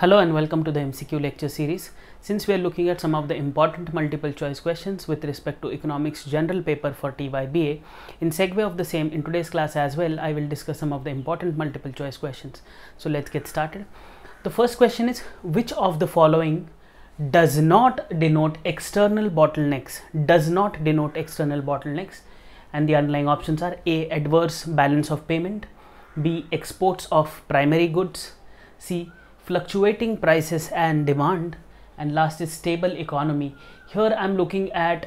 Hello and welcome to the MCQ lecture series. Since we are looking at some of the important multiple choice questions with respect to economics general paper for TYBA, in segue of the same in today's class as well, I will discuss some of the important multiple choice questions. So let's get started. The first question is which of the following does not denote external bottlenecks, does not denote external bottlenecks and the underlying options are A. Adverse balance of payment, B. Exports of primary goods, C fluctuating prices and demand and last is stable economy. Here i'm looking at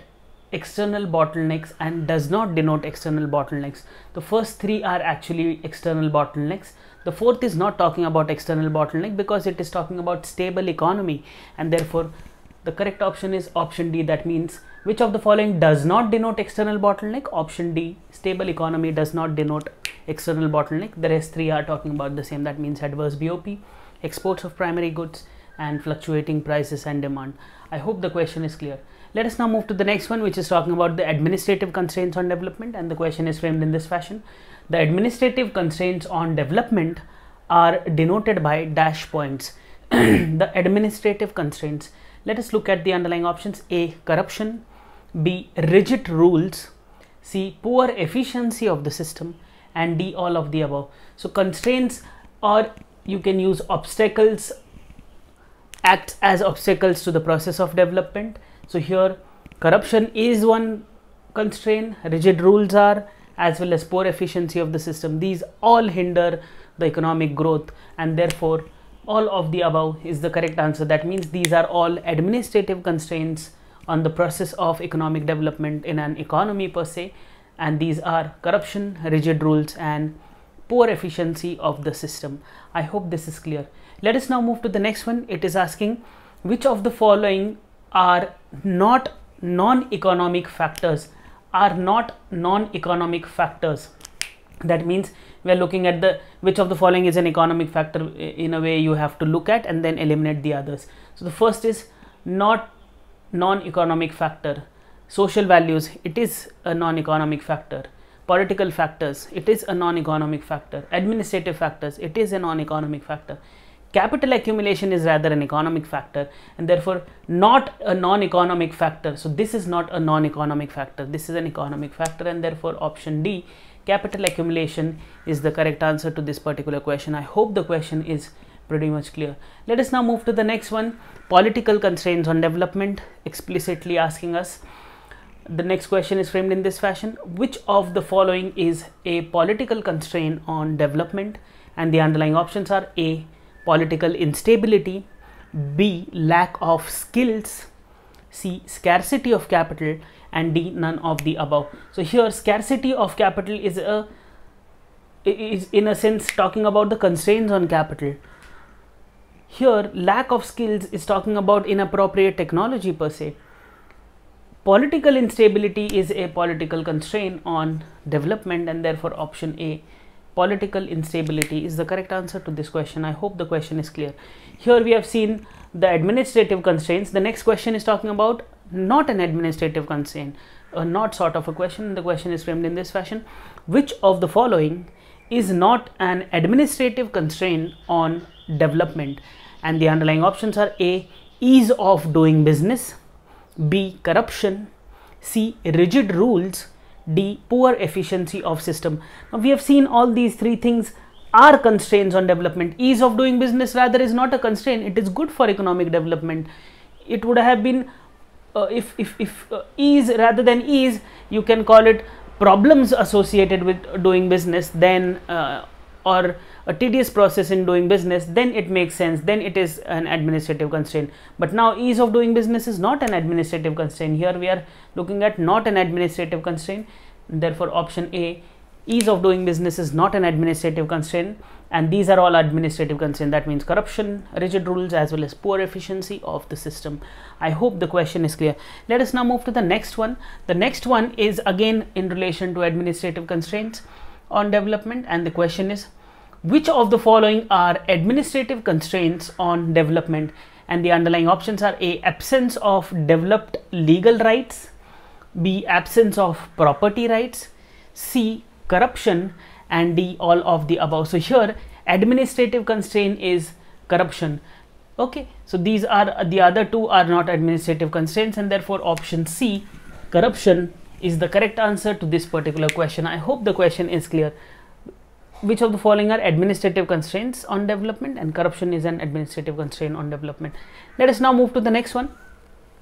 external bottlenecks and does not denote external bottlenecks. The first three are actually external bottlenecks. The fourth is not talking about external bottleneck because it is talking about stable economy and therefore the correct option is option d. That means which of the following does not denote external bottleneck? Option d stable economy does not denote external bottleneck. The rest three are talking about the same. That means adverse bop exports of primary goods and fluctuating prices and demand. I hope the question is clear. Let us now move to the next one which is talking about the administrative constraints on development and the question is framed in this fashion. The administrative constraints on development are denoted by dash points. the administrative constraints. Let us look at the underlying options A. Corruption B. Rigid rules C. Poor efficiency of the system and D. All of the above. So constraints are you can use obstacles act as obstacles to the process of development. So here corruption is one constraint rigid rules are as well as poor efficiency of the system. These all hinder the economic growth and therefore all of the above is the correct answer. That means these are all administrative constraints on the process of economic development in an economy per se and these are corruption rigid rules and poor efficiency of the system. I hope this is clear. Let us now move to the next one. It is asking which of the following are not non-economic factors are not non-economic factors that means we are looking at the which of the following is an economic factor eh, in a way you have to look at and then eliminate the others so the first is not non-economic factor social values it is a non-economic factor political factors it is a non-economic factor. Administrative factors it is a non-economic factor. Capital accumulation is rather an economic factor and therefore not a non-economic factor. So this is not a non-economic factor. This is an economic factor and therefore option d capital accumulation is the correct answer to this particular question. I hope the question is pretty much clear. Let us now move to the next one. Political constraints on development explicitly asking us the next question is framed in this fashion. Which of the following is a political constraint on development? And the underlying options are a political instability b lack of skills c scarcity of capital and d none of the above. So here scarcity of capital is a is in a sense talking about the constraints on capital. Here lack of skills is talking about inappropriate technology per se Political instability is a political constraint on development and therefore option A political instability is the correct answer to this question. I hope the question is clear. Here we have seen the administrative constraints. The next question is talking about not an administrative constraint, a not sort of a question. The question is framed in this fashion. Which of the following is not an administrative constraint on development? And the underlying options are A. Ease of doing business B. Corruption C. Rigid rules D. Poor efficiency of system. Now we have seen all these three things are constraints on development. Ease of doing business rather is not a constraint. It is good for economic development. It would have been uh, if, if, if uh, ease rather than ease you can call it problems associated with doing business then uh, or a tedious process in doing business then it makes sense then it is an administrative constraint. But now ease of doing business is not an administrative constraint. Here we are looking at not an administrative constraint therefore option a ease of doing business is not an administrative constraint and these are all administrative constraints. That means corruption rigid rules as well as poor efficiency of the system. I hope the question is clear. Let us now move to the next one. The next one is again in relation to administrative constraints on development and the question is which of the following are administrative constraints on development? And the underlying options are a absence of developed legal rights b absence of property rights c corruption and d all of the above. So here administrative constraint is corruption. Okay so these are the other two are not administrative constraints and therefore option c corruption is the correct answer to this particular question. I hope the question is clear which of the following are administrative constraints on development and corruption is an administrative constraint on development. Let us now move to the next one.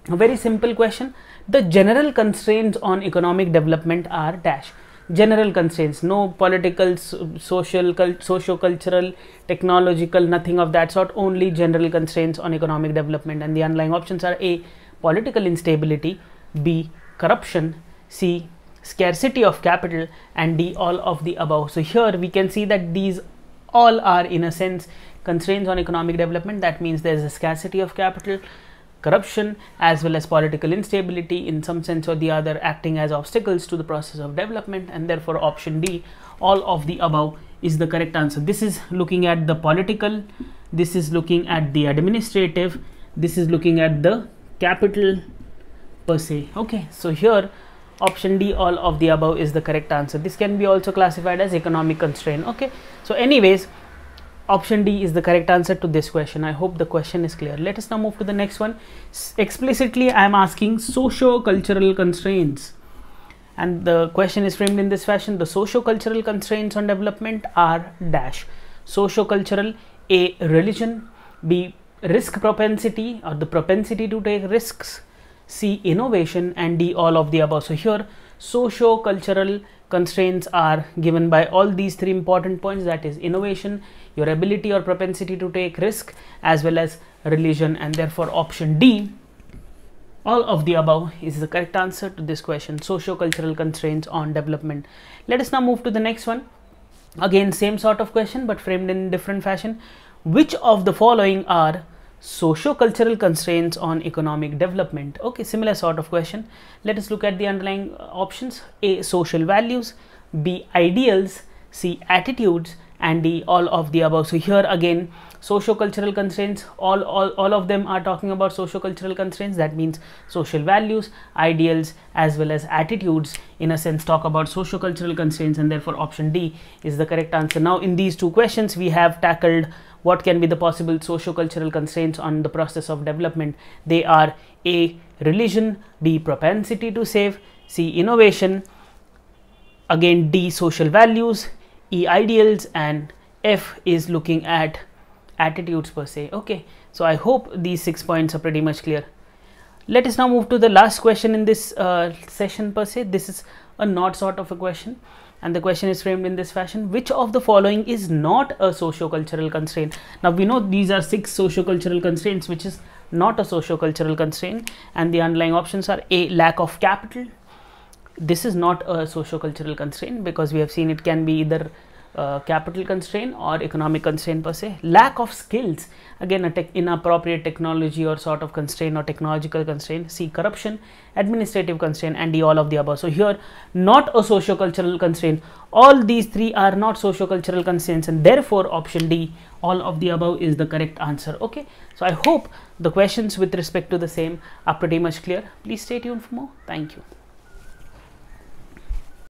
A very simple question. The general constraints on economic development are dash general constraints. No political social socio cultural technological nothing of that sort. Only general constraints on economic development. And the underlying options are a political instability b corruption c scarcity of capital and d all of the above. So here we can see that these all are in a sense constraints on economic development. That means there is a scarcity of capital corruption as well as political instability in some sense or the other acting as obstacles to the process of development and therefore option D all of the above is the correct answer. This is looking at the political this is looking at the administrative this is looking at the capital per se. Okay so here option D all of the above is the correct answer this can be also classified as economic constraint okay so anyways option D is the correct answer to this question. I hope the question is clear. Let us now move to the next one. S explicitly, I am asking socio-cultural constraints. And the question is framed in this fashion. The socio-cultural constraints on development are dash. Socio-cultural, A, religion, B, risk propensity or the propensity to take risks, C, innovation and D, all of the above. So here, socio-cultural constraints are given by all these three important points that is innovation, your ability or propensity to take risk as well as religion and therefore option D. All of the above is the correct answer to this question socio-cultural constraints on development. Let us now move to the next one. Again same sort of question but framed in different fashion. Which of the following are socio-cultural constraints on economic development. Okay similar sort of question. Let us look at the underlying uh, options. A social values. B ideals. C attitudes. And d all of the above. So here again socio-cultural constraints. All, all all of them are talking about socio-cultural constraints. That means social values ideals as well as attitudes. In a sense talk about socio-cultural constraints and therefore option d is the correct answer. Now in these two questions we have tackled what can be the possible socio-cultural constraints on the process of development. They are a religion b propensity to save c innovation again d social values E ideals and F is looking at attitudes per se. Okay so I hope these six points are pretty much clear. Let us now move to the last question in this uh, session per se. This is a not sort of a question and the question is framed in this fashion which of the following is not a socio-cultural constraint? Now we know these are six socio-cultural constraints which is not a socio-cultural constraint. And the underlying options are a lack of capital. This is not a socio-cultural constraint because we have seen it can be either uh, capital constraint or economic constraint per se. Lack of skills again a tech inappropriate technology or sort of constraint or technological constraint. See corruption administrative constraint and the all of the above. So here not a socio-cultural constraint. All these three are not socio-cultural constraints and therefore option d all of the above is the correct answer. Okay? So i hope the questions with respect to the same are pretty much clear. Please stay tuned for more. Thank you